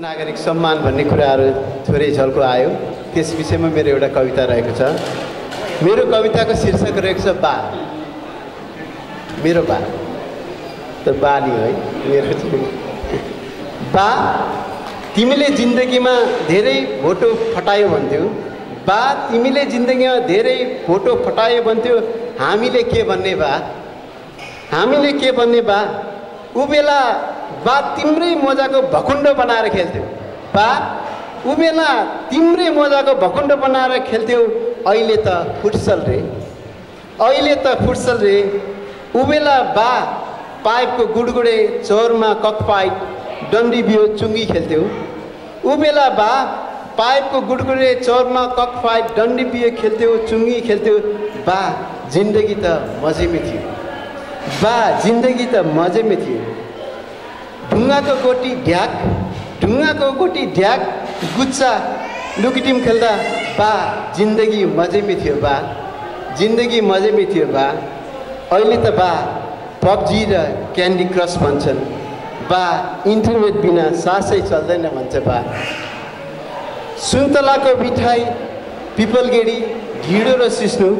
नागरिक सम्मान भन्ने कुराहरू थोरै झल्को आयो। त्यस विषयमा मेरो एउटा कविता रहेको छ। मेरो कविताको शीर्षक रहेको छ बा मेरो बा त बा नि है मेरो बा तिमीले जिन्दगीमा धेरै भोटो फटायो भन्थ्यौ। बा तिमीले जिन्दगीमा धेरै भोटो फटायो भन्थ्यौ। हामीले के भन्ने बा? हामीले के भन्ने बा? ऊ बेला बा तिम्रै मोजाको भकुण्ड बनाएर खेल्थ्यौ। बा बेला तिम्रै मोजाको भकुण्ड बनाएर खेल्थ्यौ अहिले त फुटसल रे। अहिले त फुटसल रे। बेला बा पाइपको गुडगुडे चौरमा ककपाइट डन्डी बियो चुङ्गी खेल्थ्यौ। बेला बा पाइपको गुडगुडे चौरमा ककफाइट डन्डी बियो खेल्थ्यौ चुङ्गी खेल्थ्यौ। बा जिन्दगी त मजैमै थियो। बा जिन्दगी त मजैमै थियो। ढुङ्गाको गोटी ढ्याक ढुङ्गाको गोटी ढ्याक गुच्चा लुकिटिम खेल्दा बा जिन्दगी मजैमै थियो बा जिन्दगी मजैमै थियो बा। अहिले त बा पब्जी र क्यान्डी क्रस भन्छन्। बा इन्टरनेट बिना सासै चल्दैन भन्छ बा। सुन्तलाको मिठाई पिपलगेडी ढिँडो र सिस्नु।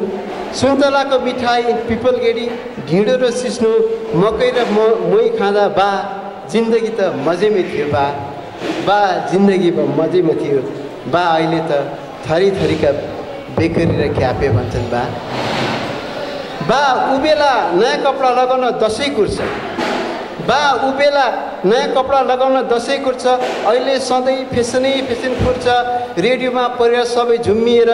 सुन्तलाको मिठाई पिपलगेडी ढिँडो र सिस्नु मकै र म मोही खाँदा बा जिन्दगी त मजैमै थियो बा। बा जिन्दगी मजैमा थियो। बा अहिले त थरी थरीका बेकरी र ख्यापे भन्छन् बा। बा उबेला नयाँ कपडा लगाउन दसैँ कुर्छ। बा उबेला नयाँ कपडा लगाउन दसैँ कुर्छ अहिले सधैँ फेसनै फेसन कुर्छ रेडियोमा परिवार सबै झुम्मिएर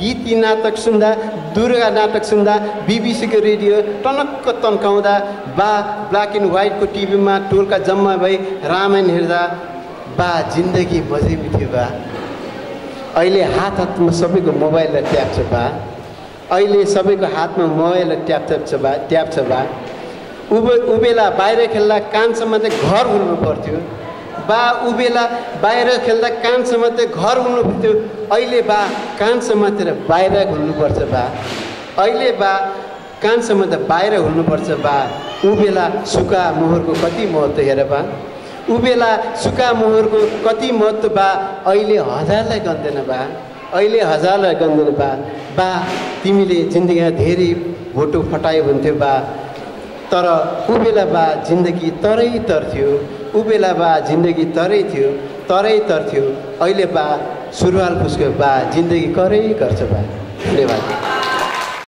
गीत नाटक सुन्दा दुर्गा नाटक सुन्दा बिबिसीको रेडियो टनक्क तन्काउँदा बा ब्ल्याक एन्ड व्हाइटको टिभीमा टोलका जम्मा भई रामायण हेर्दा बा जिन्दगी मजैमी थियो बा। अहिले हात हातमा सबैको मोबाइल र ट्याब छ बा। अहिले सबैको हातमा मोबाइल र ट्याब छ बा ट्याब छ बा। उबे उबेला बाहिर खेल्दा कानसम्म चाहिँ घर हुनु पर्थ्यो बा उबेला बाहिर खेल्दा कानसम्म चाहिँ घर हुनु पर्थ्यो अहिले बा कानसम्म चाहिँ बाहिर हुनुपर्छ बा। अहिले बा कानसम्म त बाहिर हुनुपर्छ बा। उबेला सुका मोहरको कति महत्त्व हेर बा। उबेला सुका मोहरको कति महत्त्व बा। अहिले हजारलाई गन्दैन बा। अहिले हजारलाई गन्दैन बा। बा तिमीले जिन्दगीमा धेरै भोटो फटायो भन्थ्यो बा। तर उबेला बा जिन्दगी तरै तर थियो उबेला बा जिन्दगी तरै थियो तरै तर थियो। अहिले बा सुरुवाल फुसको बा जिन्दगी करै गर्छ बा। धन्यवाद।